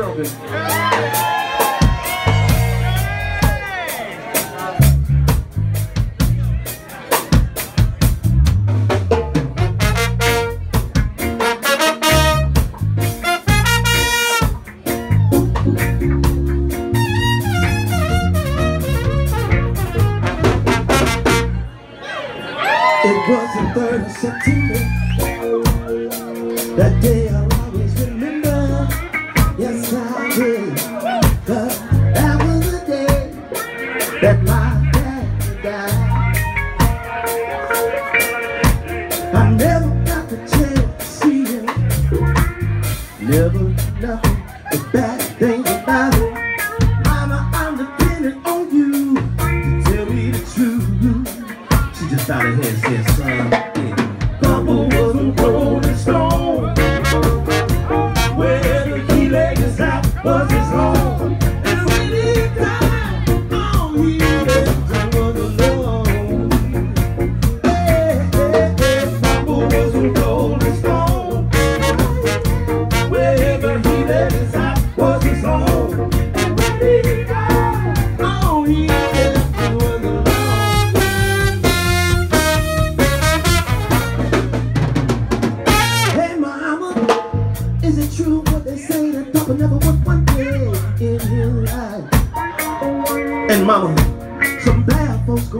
something. It was the 3rd of September That day That my dad died I never got the chance to see him Never nothing but bad things about him Mama, I'm dependent on you To tell me the truth. She just started here and said, son,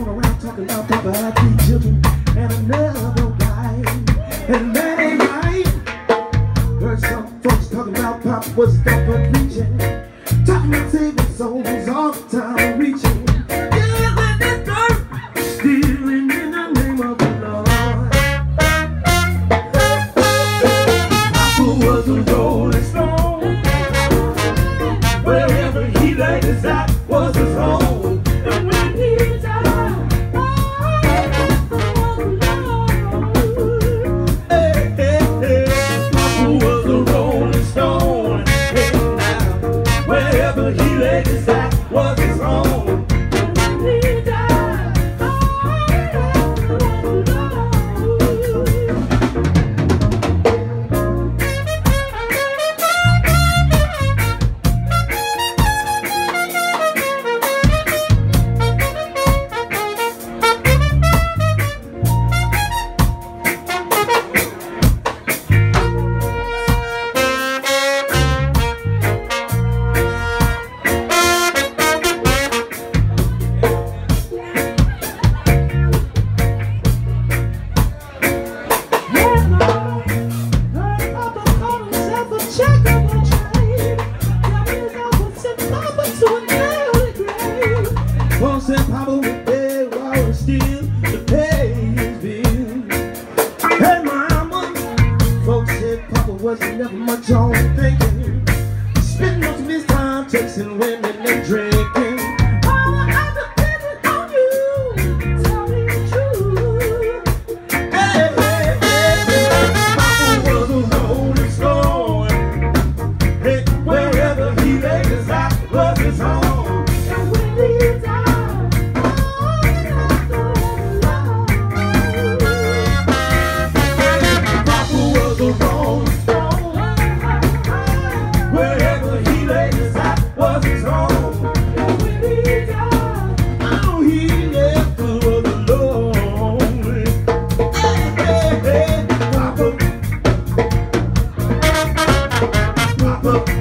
going around talking about Papa had children and another wife. And that ain't right. Heard some folks talking about Papa was on preaching. Talking about saving souls all the time reaching. thinking. Spend most of his time texting women. up.